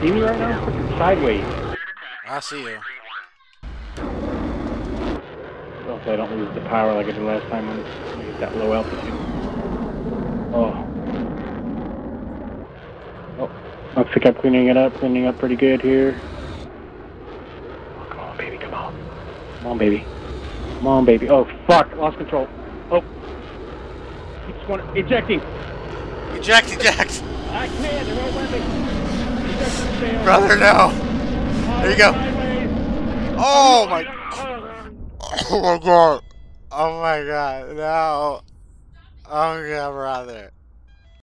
See me right now? Freaking sideways. I see you. Hopefully I don't lose the power like I did last time when I hit that low altitude. Oh. Oh. Looks like I'm cleaning it up, cleaning up pretty good here. Oh, come on, baby, come on. Come on, baby. Come on, baby. Oh, fuck, lost control. Oh. Just want ejecting. Eject, eject! I can't, it won't let me. Ejection failed. Brother, no! There you go. Oh my... Oh, my god! Oh my god, no! Oh god, brother.